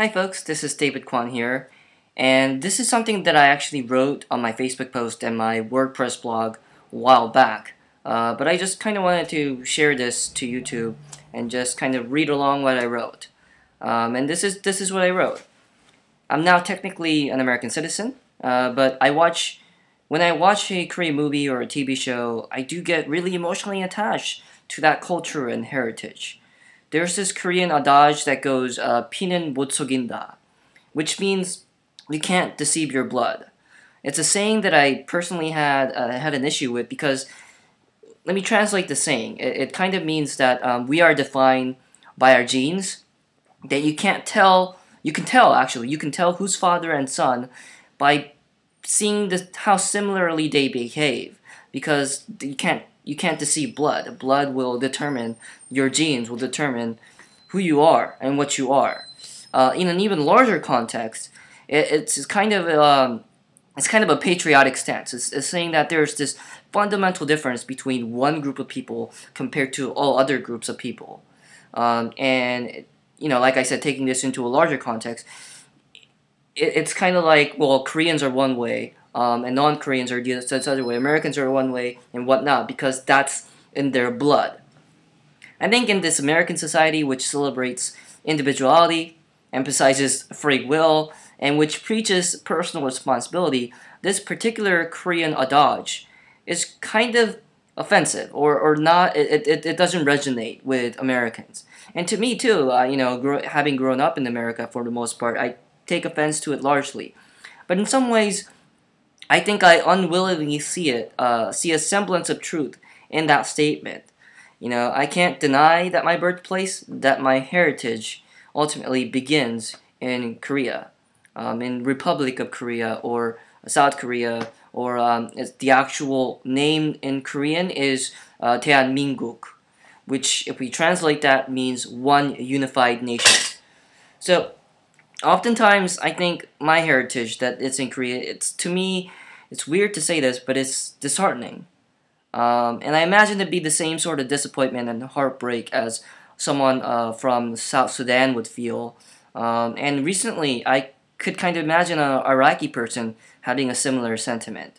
Hi folks, this is David Kwon here, and this is something that I actually wrote on my Facebook post and my WordPress blog a while back. Uh, but I just kind of wanted to share this to YouTube and just kind of read along what I wrote. Um, and this is this is what I wrote. I'm now technically an American citizen, uh, but I watch when I watch a Korean movie or a TV show, I do get really emotionally attached to that culture and heritage There's this Korean adage that goes uh, "피는 못 속인다," which means you can't deceive your blood. It's a saying that I personally had uh, had an issue with because let me translate the saying. It, it kind of means that um, we are defined by our genes. That you can't tell. You can tell actually. You can tell who's father and son by seeing the, how similarly they behave because you can't you can't deceive blood. Blood will determine your genes will determine who you are and what you are. Uh, in an even larger context, it, it's kind of um, it's kind of a patriotic stance. It's, it's saying that there's this fundamental difference between one group of people compared to all other groups of people. Um, and you know, like I said, taking this into a larger context, it, it's kind of like well, Koreans are one way, um, and non-Koreans are the other way. Americans are one way and whatnot because that's in their blood. I think in this American society, which celebrates individuality, emphasizes free will, and which preaches personal responsibility, this particular Korean adage is kind of offensive or, or not, it, it, it doesn't resonate with Americans. And to me too, uh, you know, having grown up in America for the most part, I take offense to it largely. But in some ways, I think I unwillingly see it, uh, see a semblance of truth in that statement. You know, I can't deny that my birthplace, that my heritage, ultimately begins in Korea, um, in Republic of Korea or South Korea, or um, the actual name in Korean is uh, Mingguk, which, if we translate that, means one unified nation. So oftentimes I think my heritage that it's in Korea, it's to me, it's weird to say this, but it's disheartening. Um, and I imagine it'd be the same sort of disappointment and heartbreak as someone uh, from South Sudan would feel. Um, and recently, I could kind of imagine an Iraqi person having a similar sentiment.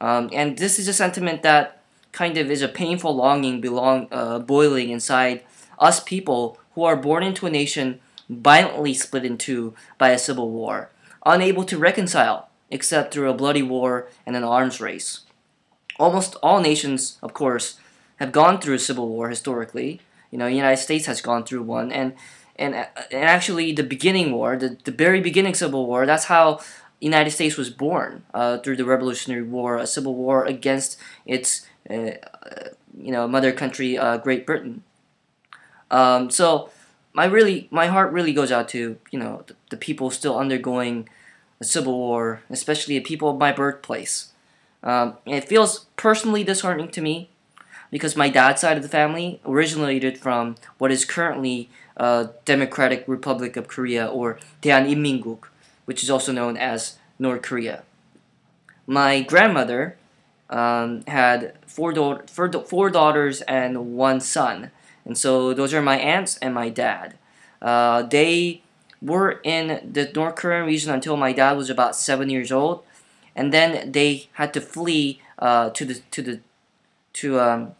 Um, and this is a sentiment that kind of is a painful longing belong, uh, boiling inside us people who are born into a nation violently split in two by a civil war, unable to reconcile except through a bloody war and an arms race. Almost all nations, of course, have gone through a civil war historically. You know, the United States has gone through one, and and and actually the beginning war, the, the very beginning civil war, that's how United States was born uh, through the Revolutionary War, a civil war against its uh, uh you know mother country, uh, Great Britain. Um, so my really my heart really goes out to you know the, the, people still undergoing a civil war, especially the people of my birthplace. Um, it feels personally disheartening to me because my dad's side of the family originated from what is currently uh, Democratic Republic of Korea or Daehan인민국, which is also known as North Korea. My grandmother um, had four, da four daughters and one son and so those are my aunts and my dad. Uh, they were in the North Korean region until my dad was about seven years old, and then they had to flee uh, to the to the to um,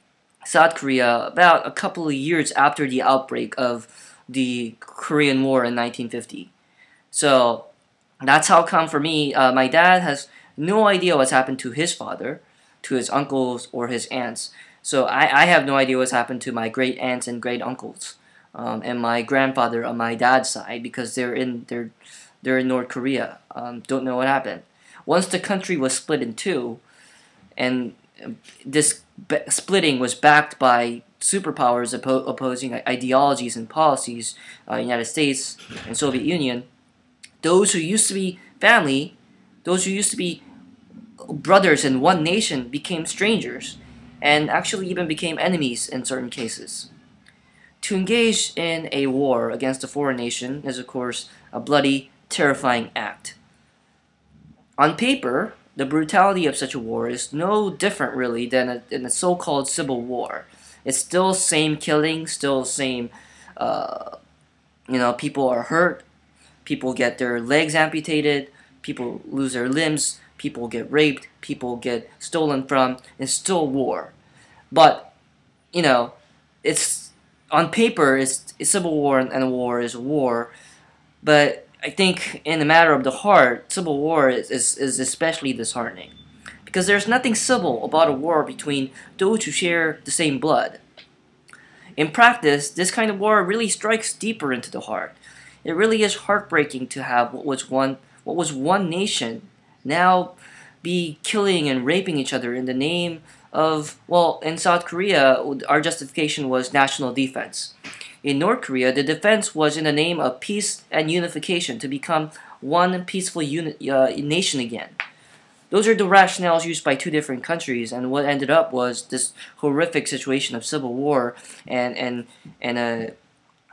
South Korea about a couple of years after the outbreak of the Korean War in 1950. So that's how come for me. Uh, my dad has no idea what's happened to his father, to his uncles or his aunts. So I, I have no idea what's happened to my great aunts and great uncles, um, and my grandfather on my dad's side because they're in they're they're in North Korea. Um, don't know what happened. Once the country was split in two, and this splitting was backed by superpowers oppo opposing ideologies and policies, uh, United States and Soviet Union. Those who used to be family, those who used to be brothers in one nation, became strangers and actually even became enemies in certain cases. To engage in a war against a foreign nation is, of course, a bloody, terrifying act. On paper, the brutality of such a war is no different, really, than a, in a so-called civil war. It's still same killing, still same, uh, you know, people are hurt, people get their legs amputated, people lose their limbs, people get raped, people get stolen from. It's still war. But, you know, it's on paper, it's, it's civil war and, war is war. But I think in the matter of the heart, civil war is, is, is especially disheartening. Because there's nothing civil about a war between those who share the same blood. In practice, this kind of war really strikes deeper into the heart. It really is heartbreaking to have what was one what was one nation now be killing and raping each other in the name of well, in South Korea, our justification was national defense. In North Korea, the defense was in the name of peace and unification to become one peaceful uh, nation again. Those are the rationales used by two different countries, and what ended up was this horrific situation of civil war and and and a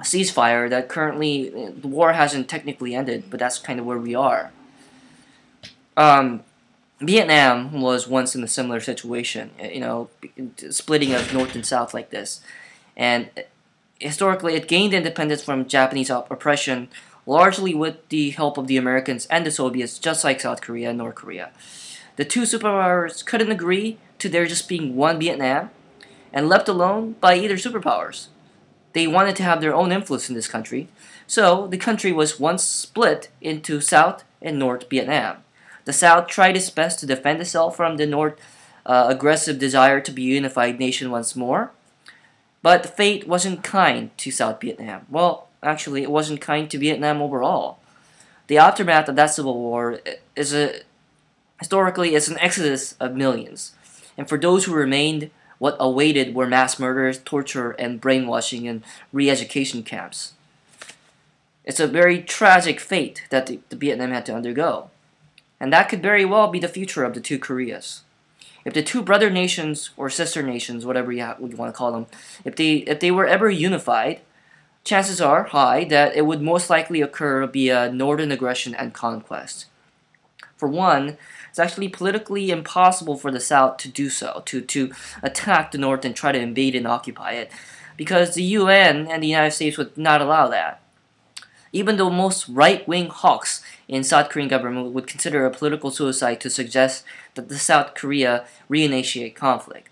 ceasefire that currently the war hasn't technically ended, but that's kind of where we are. Um, Vietnam was once in a similar situation, you know, splitting of North and South like this, and historically it gained independence from Japanese oppression largely with the help of the Americans and the Soviets, just like South Korea and North Korea. The two superpowers couldn't agree to there just being one Vietnam and left alone by either superpowers. They wanted to have their own influence in this country, so the country was once split into South and North Vietnam. The South tried its best to defend itself from the North's uh, aggressive desire to be a unified nation once more, but fate wasn't kind to South Vietnam. Well, actually, it wasn't kind to Vietnam overall. The aftermath of that civil war is a Historically, it's an exodus of millions. And for those who remained, what awaited were mass murders, torture, and brainwashing in re-education camps. It's a very tragic fate that the, the Vietnam had to undergo. And that could very well be the future of the two Koreas. If the two brother nations, or sister nations, whatever you, you want to call them, if they, if they were ever unified, chances are high that it would most likely occur via northern aggression and conquest. For one, it's actually politically impossible for the South to do so, to, to attack the North and try to invade and occupy it, because the UN and the United States would not allow that. Even though most right-wing hawks in South Korean government would consider a political suicide to suggest that the South Korea reinitiate conflict.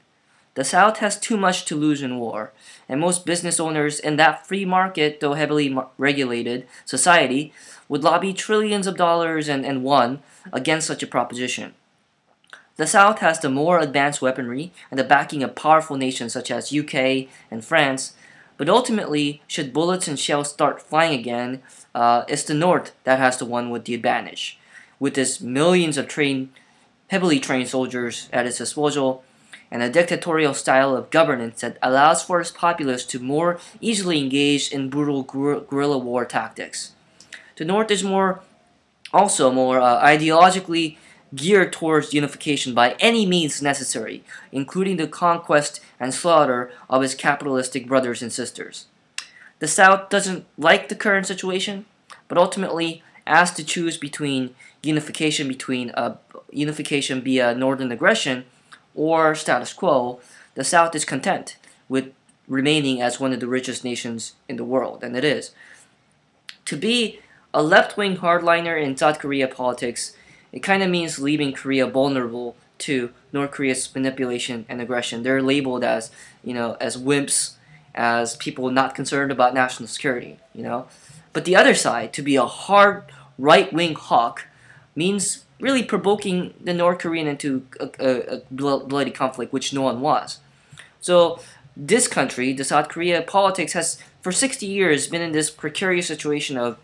The South has too much to lose in war, and most business owners in that free market, though heavily regulated, society would lobby trillions of dollars and, and won against such a proposition. The South has the more advanced weaponry and the backing of powerful nations such as UK and France, but ultimately, should bullets and shells start flying again, uh, it's the North that has the one with the advantage. With its millions of trained, heavily trained soldiers at its disposal, and a dictatorial style of governance that allows for its populace to more easily engage in brutal guerrilla war tactics. The North is more, also more uh, ideologically geared towards unification by any means necessary, including the conquest and slaughter of his capitalistic brothers and sisters. The South doesn't like the current situation, but ultimately asked to choose between unification between uh, unification via northern aggression or status quo, the South is content with remaining as one of the richest nations in the world, and it is. To be a left-wing hardliner in South Korea politics, it kind of means leaving Korea vulnerable to North Korea's manipulation and aggression. They're labeled as, you know, as wimps, as people not concerned about national security, you know. But the other side, to be a hard right-wing hawk, means really provoking the North Korean into a, a, a bloody conflict, which no one was. So this country, the South Korea politics, has for 60 years been in this precarious situation of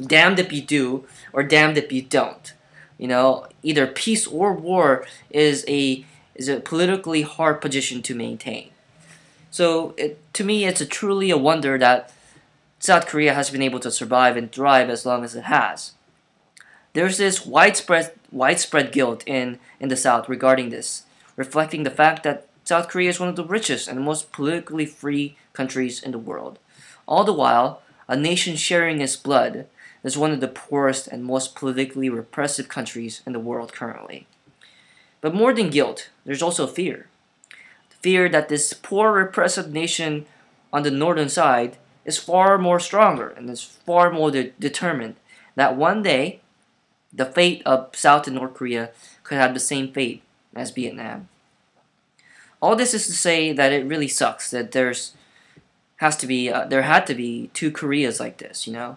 damned if you do or damned if you don't. You know, either peace or war is a is a politically hard position to maintain. So it, to me, it's a truly a wonder that South Korea has been able to survive and thrive as long as it has. There's this widespread widespread guilt in in the South regarding this, reflecting the fact that South Korea is one of the richest and most politically free countries in the world. All the while, a nation sharing its blood is one of the poorest and most politically repressive countries in the world currently. But more than guilt, there's also fear. The fear that this poor repressive nation on the northern side is far more stronger and is far more de determined that one day the fate of South and North Korea could have the same fate as Vietnam. All this is to say that it really sucks that there's has to be uh, there had to be two Koreas like this, you know.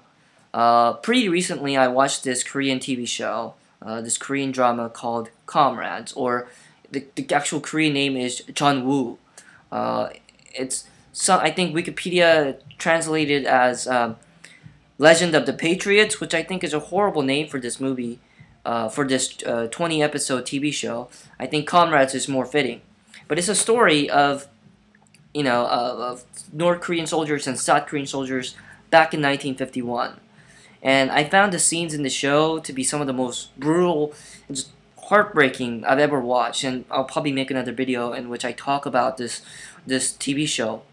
Uh, pretty recently, I watched this Korean TV show, uh, this Korean drama called Comrades, or the, the actual Korean name is Jeonu. Uh, it's some I think Wikipedia translated as um, Legend of the Patriots, which I think is a horrible name for this movie, uh, for this uh, 20 episode TV show. I think Comrades is more fitting. But it's a story of, you know, of North Korean soldiers and South Korean soldiers back in 1951. And I found the scenes in the show to be some of the most brutal and just heartbreaking I've ever watched. And I'll probably make another video in which I talk about this this TV show.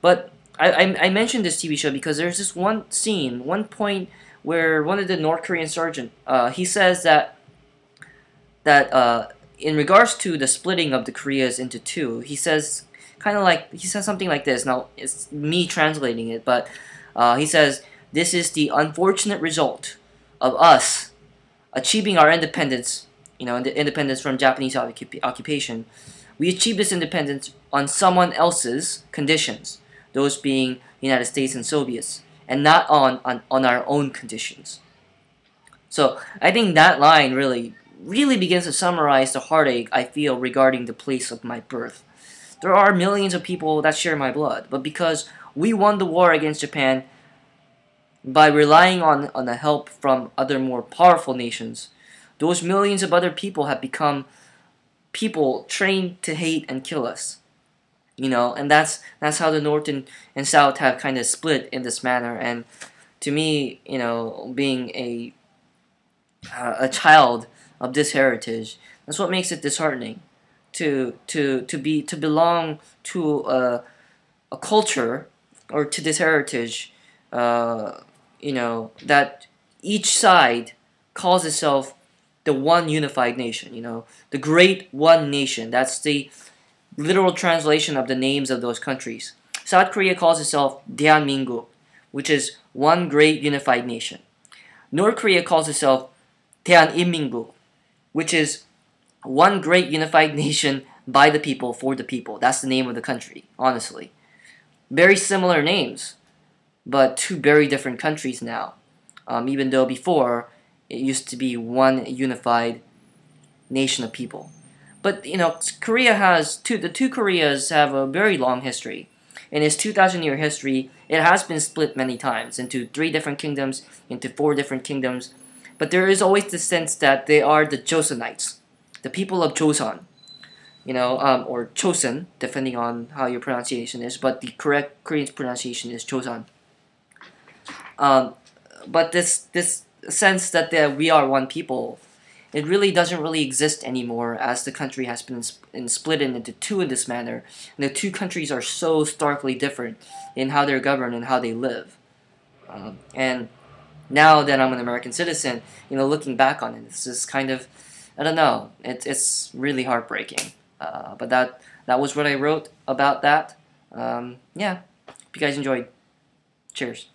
But I, I, I mentioned this TV show because there's this one scene, one point where one of the North Korean sergeant, uh, he says that that uh, in regards to the splitting of the Koreas into two, he says kind of like he says something like this. Now it's me translating it, but uh, he says this is the unfortunate result of us achieving our independence. You know, independence from Japanese occupation. We achieved this independence on someone else's conditions those being United States and Soviets, and not on, on, on our own conditions. So I think that line really, really begins to summarize the heartache I feel regarding the place of my birth. There are millions of people that share my blood, but because we won the war against Japan by relying on, on the help from other more powerful nations, those millions of other people have become people trained to hate and kill us. You know and that's that's how the north and, and south have kind of split in this manner. And to me you know being a uh, a child of this heritage that's what makes it disheartening. To to to be to belong to a, a culture or to this heritage uh, you know that each side calls itself the one unified nation you know the great one nation that's the literal translation of the names of those countries. South Korea calls itself Daehanmingguk, which is one great unified nation. North Korea calls itself Daehaninmingguk, which is one great unified nation by the people for the people. That's the name of the country, honestly. Very similar names, but two very different countries now. Um, even though before it used to be one unified nation of people. But you know, Korea has two. The two Koreas have a very long history. In its 2,000 year history, it has been split many times into three different kingdoms, into four different kingdoms. But there is always the sense that they are the Joseonites, the people of Joseon, you know, um, or Chosun, depending on how your pronunciation is. But the correct Korean pronunciation is Joseon. Um, but this this sense that we are one people it really doesn't really exist anymore as the country has been in split into two in this manner. And the two countries are so starkly different in how they're governed and how they live. Um, and now that I'm an American citizen, you know, looking back on it, this is kind of, I don't know, it, it's really heartbreaking. Uh, but that that was what I wrote about that. Um, yeah, you guys enjoyed. Cheers.